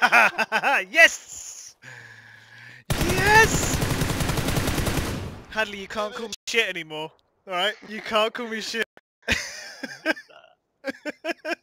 yes! Yes! Hadley, you can't call me shit anymore. Alright? You can't call me shit.